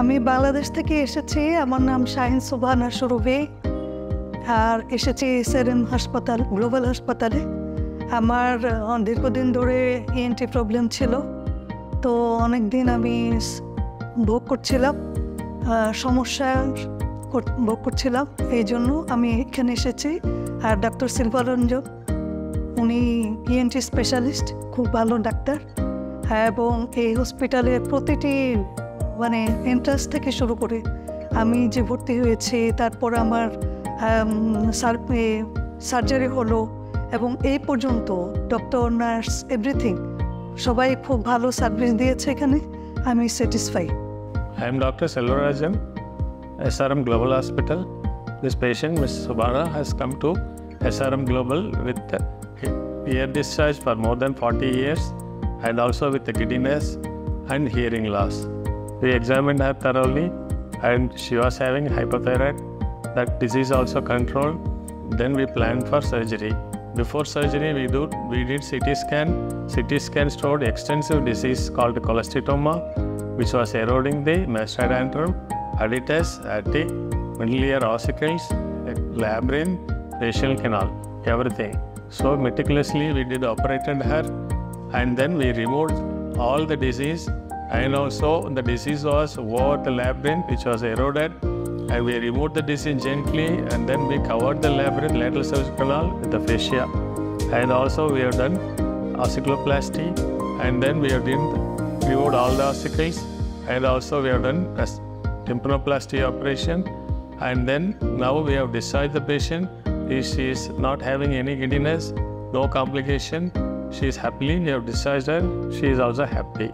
আমি বাংলাদেশ থেকে এসেছি। আমার নাম শাহিন সুবানা সুরভি। আর এসেছি এসআরএম হাসপাতাল, গ্লোবাল হাসপাতালে। আমার দীর্ঘদিন ধরে ইএনটি প্রবলেম ছিল। তো অনেক দিন আমি ভোগ করছিলাম। সমস্যা ভোগ করছিলাম। এই জন্য আমি এখানে এসেছি। আর ডাক্তার শিল্পারঞ্জন উনি ইএনটি স্পেশালিস্ট খুব ভালো ডাক্তার। এবং এই হসপিটালের প্রতিটি মানে এন্ট্রান্স থেকে শুরু করে আমি যে ভর্তি হয়েছে, তারপর আমার সার্জারি হলো এবং এই পর্যন্ত ডক্টর নার্স এভরিথিং সবাই খুব ভালো সার্ভিস দিয়েছে এখানে, আমি satisfy I am doctor Selor Azam S R M global hospital this patient miss Subara has come to S R M global with ear discharge for more than forty years and also with the giddiness and hearing loss We examined her thoroughly and she was having hypothyroid. That disease also controlled. Then we planned for surgery. Before surgery, we do we did CT scan. CT scan showed extensive disease called cholesteatoma, which was eroding the mastoid antrum, aditus, attic, middle ear ossicles, labyrinth, facial canal, everything. So meticulously we did operated her, and then we removed all the disease, and also the disease was the labyrinth, which was eroded, and we removed the disease gently, and then we covered the labyrinth lateral cervical canal with the fascia, and also we have done ossiculoplasty, and then we have done removed all the ossicles, and also we have done tympanoplasty operation, and then now we have discharged the patient. She is not having any giddiness, no complication. She is happily, we have discharged her. She is also happy.